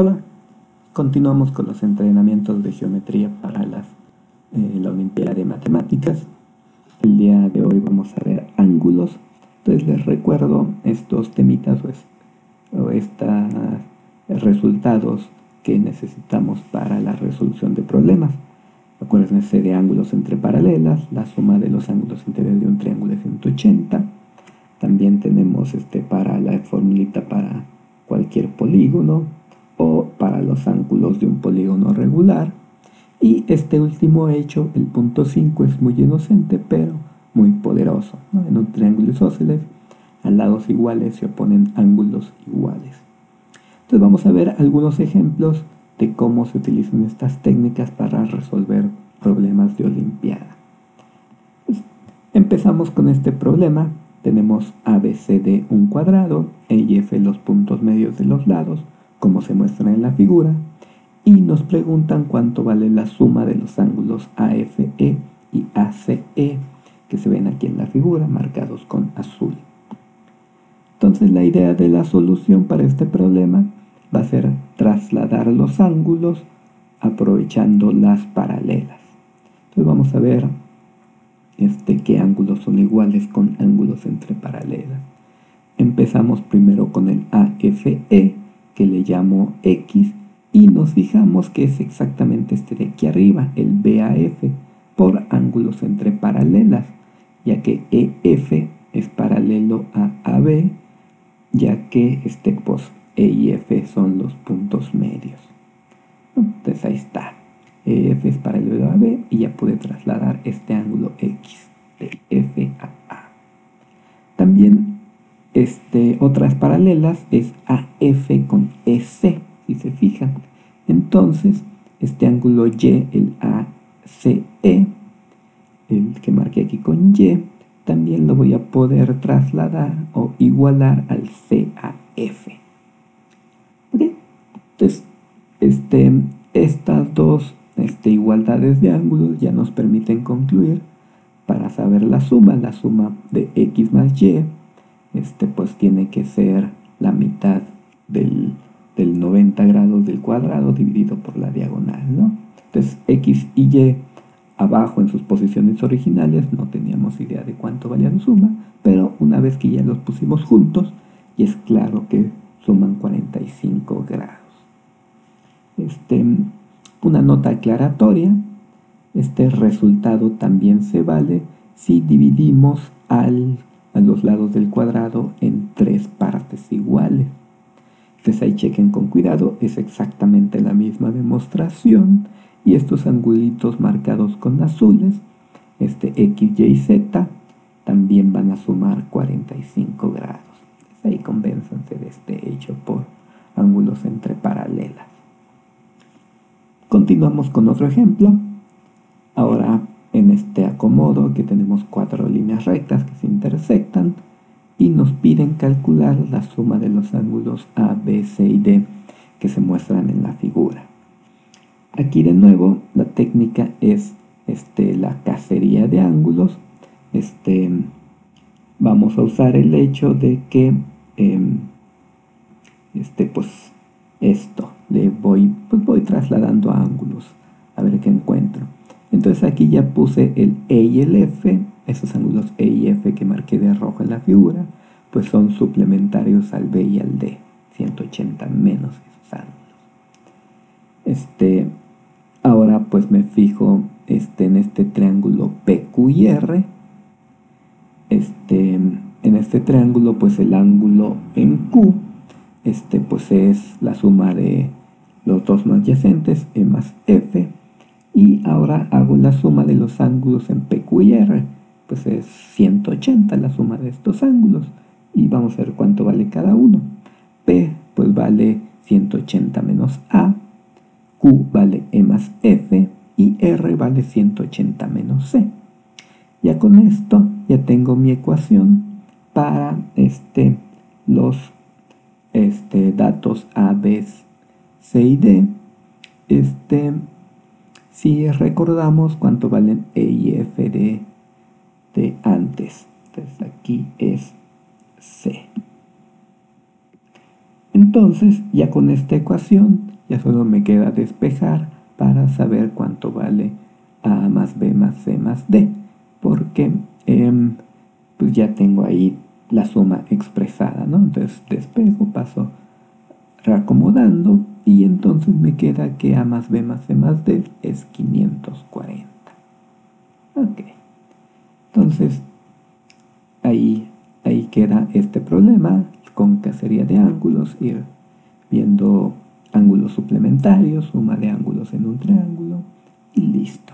Hola, continuamos con los entrenamientos de geometría para las, eh, la Olimpiada de Matemáticas. El día de hoy vamos a ver ángulos. Entonces les recuerdo estos temitas o, estos resultados que necesitamos para la resolución de problemas. Acuérdense de ángulos entre paralelas, la suma de los ángulos interiores de un triángulo es 180. También tenemos este para la formulita para cualquier polígono, o para los ángulos de un polígono regular. Y este último hecho, el punto 5, es muy inocente, pero muy poderoso. En un triángulo isósceles, a lados iguales se oponen ángulos iguales. Entonces vamos a ver algunos ejemplos de cómo se utilizan estas técnicas para resolver problemas de Olimpiada. Pues, empezamos con este problema. Tenemos ABCD un cuadrado, E y F los puntos medios de los lados, como se muestra en la figura, y nos preguntan cuánto vale la suma de los ángulos AFE y ACE que se ven aquí en la figura marcados con azul. Entonces la idea de la solución para este problema va a ser trasladar los ángulos aprovechando las paralelas. Entonces vamos a ver este, qué ángulos son iguales con ángulos entre paralelas. Empezamos primero con el AFE que le llamo X y nos fijamos que es exactamente este de aquí arriba, el BAF, por ángulos entre paralelas, ya que EF es paralelo a AB, ya que este pues, E y F son los puntos medios. Entonces ahí está. EF es paralelo a AB y ya pude trasladar este ángulo X de F a A. También este, otras paralelas es AF con EC, si se fijan. Entonces, este ángulo Y, el ACE, el que marqué aquí con Y, también lo voy a poder trasladar o igualar al CAF. Entonces, este, estas dos este, igualdades de ángulos ya nos permiten concluir para saber la suma, la suma de X más Y este pues tiene que ser la mitad del, 90 grados del cuadrado dividido por la diagonal, ¿no? Entonces x y y abajo en sus posiciones originales no teníamos idea de cuánto valía la suma, pero una vez que ya los pusimos juntos, y es claro que suman 45 grados. Este, una nota aclaratoria, este resultado también se vale si dividimos al los lados del cuadrado en tres partes iguales. Entonces ahí chequen con cuidado, es exactamente la misma demostración y estos angulitos marcados con azules, este X, Y Z, también van a sumar 45 grados. ahí convénzanse de este hecho por ángulos entre paralelas. Continuamos con otro ejemplo. Acomodo que tenemos cuatro líneas rectas que se intersectan y nos piden calcular la suma de los ángulos A, B, C y D que se muestran en la figura. Aquí de nuevo la técnica es este, la cacería de ángulos. Este, vamos a usar el hecho de que em, este, pues, esto le voy, pues voy trasladando ángulos a ver qué encuentro. Entonces aquí ya puse el E y el F, esos ángulos E y F que marqué de rojo en la figura, pues son suplementarios al B y al D, 180 menos esos ángulos. Este, ahora pues me fijo este, en este triángulo PQ y R. Este, en este triángulo pues el ángulo en Q. Este, pues es la suma de los dos adyacentes, E más F, y ahora hago la suma de los ángulos en PQ y R. Pues es 180 la suma de estos ángulos. Y vamos a ver cuánto vale cada uno. P pues vale 180 menos A. Q vale E más F. Y R vale 180 menos C. Ya con esto ya tengo mi ecuación para este, los este, datos A, B, C y D. Este, si recordamos cuánto valen E y F de, de antes. Entonces aquí es C. Entonces, ya con esta ecuación, ya solo me queda despejar para saber cuánto vale A más B más C más D. Porque em, pues ya tengo ahí la suma expresada, ¿no? Entonces despejo, paso reacomodando y entonces me queda que A más B más C más D es 540. Ok. Entonces, ahí, ahí queda este problema con cacería de ángulos, ir viendo ángulos suplementarios, suma de ángulos en un triángulo y listo.